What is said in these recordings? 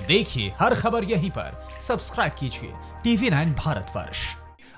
देखिए हर खबर यहीं पर। सब्सक्राइब कीजिए टीवी नाइन भारतवर्ष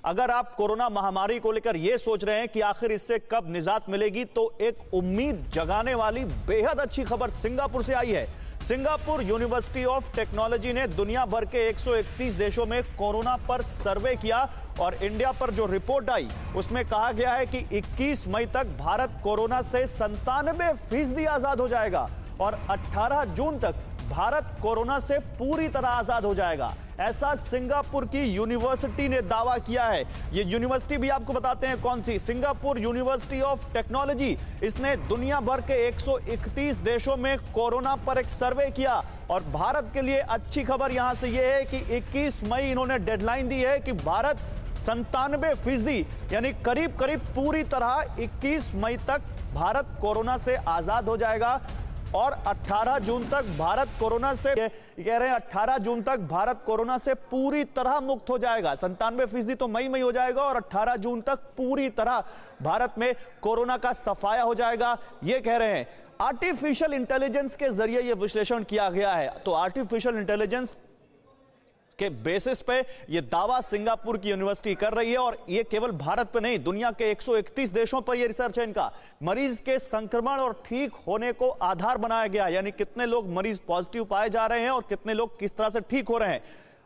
अगर आप कोरोना महामारी को लेकर यह सोच रहे हैं कि आखिर इससे कब निजात मिलेगी तो एक उम्मीद जगाने वाली बेहद अच्छी खबर सिंगापुर से आई है। सिंगापुर यूनिवर्सिटी ऑफ़ टेक्नोलॉजी ने दुनिया भर के 131 देशों में कोरोना पर सर्वे किया और इंडिया पर जो रिपोर्ट आई, उसमें कहा गया है कि 21 मई तक भारत कोरोना से संतानबे फ़ीसदी आज़ाद हो जाएगा और 18 जून तक भारत कोरोना से पूरी तरह आज़ाद हो जाएगा। ऐसा सिंगापुर की यूनिवर्सिटी ने दावा किया है। ये यूनिवर्सिटी भी आपको बताते हैं कौन सी। Singapore University of Technology. इसने दुनिया भर के 131 देशों में कोरोना पर एक सर्वे किया और भारत के लिए अच्छी खबर यहाँ से यह है कि 21 मई इन्होंने डेडलाइन दी है कि भारत संतानवे फ़ीसदी, यानी करीब करीब पूरी तरह 21 मई तक भारत कोरोना से आज़ाद हो जाएगा। और 18 जून तक भारत कोरोना से कह रहे हैं 18 जून तक भारत कोरोना से पूरी तरह मुक्त हो जाएगा। संतानवे फ़ीसदी तो मई मई हो जाएगा और 18 जून तक पूरी तरह भारत में कोरोना का सफाया हो जाएगा। ये कह रहे हैं, आर्टिफिशियल इंटेलिजेंस के ज़रिए यह विश्लेषण किया गया है। तो आर्टिफिशियल इंटेलिजेंस के बेसिस पे ये दावा सिंगापुर की यूनिवर्सिटी कर रही है और ये केवल भारत पे नहीं, दुनिया के 131 देशों पर ये रिसर्च है इनका। मरीज़ के संक्रमण और ठीक होने को आधार बनाया गया, यानी कितने लोग मरीज़ पॉजिटिव पाए जा रहे हैं और कितने लोग किस तरह से ठीक हो रहे हैं।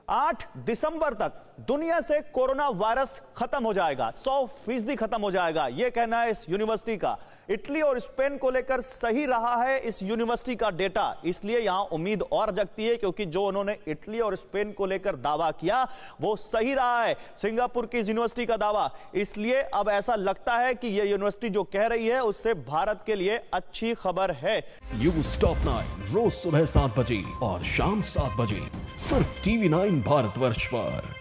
आठ दिसंबर तक दुनिया से कोरोना वायरस खत्म हो जाएगा, सौ फ़ीसदी खत्म हो जाएगा यह कहना है इस यूनिवर्सिटी का। इटली और स्पेन को लेकर सही रहा है इस यूनिवर्सिटी का डेटा, इसलिए यहाँ उम्मीद और जगती है, क्योंकि जो उन्होंने इटली और स्पेन को लेकर दावा किया, वो सही रहा है, सिंगापुर की यूनिवर्सिटी का दावा। इसलिए अब ऐसा लगता है कि यह यूनिवर्सिटी जो कह रही है, उससे भारत के लिए अच्छी खबर है। न्यूज़ टॉप नाइन रोज सुबह सात बजे और शाम सात बजे, सिर्फ़ टीवी नाइन भारतवर्ष पर